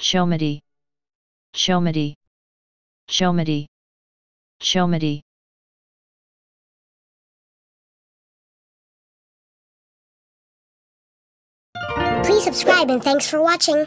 Chomedy. Chomedy. Chomedy. Chomedy. Please subscribe and thanks for watching.